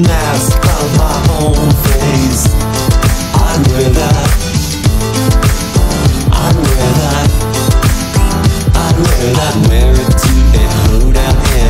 mask of my own face. I'm with that. I'm with that. I'm with that. Wear it to a hoedown here.